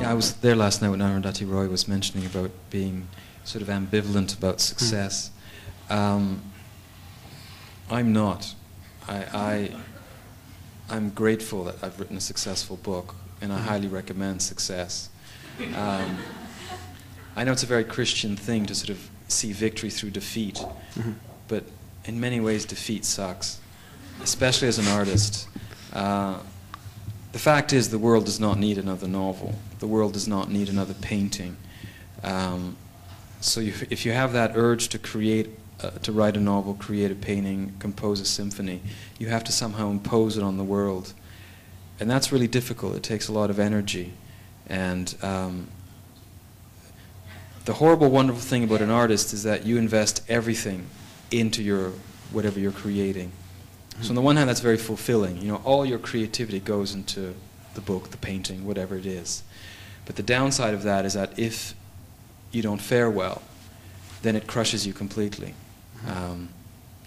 Yeah, I was there last night when Arundhati Roy was mentioning about being sort of ambivalent about success. Um, I'm not. I, I, I'm grateful that I've written a successful book, and I highly recommend success. Um, I know it's a very Christian thing to sort of see victory through defeat, but in many ways, defeat sucks, especially as an artist. Uh, the fact is, the world does not need another novel. The world does not need another painting. Um, so you, if you have that urge to create, uh, to write a novel, create a painting, compose a symphony, you have to somehow impose it on the world, and that's really difficult. It takes a lot of energy, and um, the horrible, wonderful thing about an artist is that you invest everything into your whatever you're creating. So on the one hand, that's very fulfilling. You know, all your creativity goes into the book, the painting, whatever it is. But the downside of that is that if you don't fare well, then it crushes you completely. Um,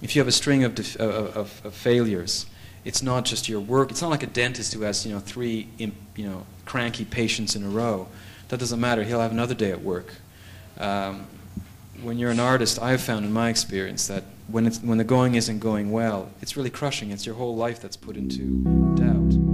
if you have a string of, def- of, of, of failures, it's not just your work. It's not like a dentist who has you know three imp, you know cranky patients in a row. That doesn't matter. He'll have another day at work. Um, when you're an artist, I've found in my experience that when, when the going isn't going well, it's really crushing. It's your whole life that's put into doubt.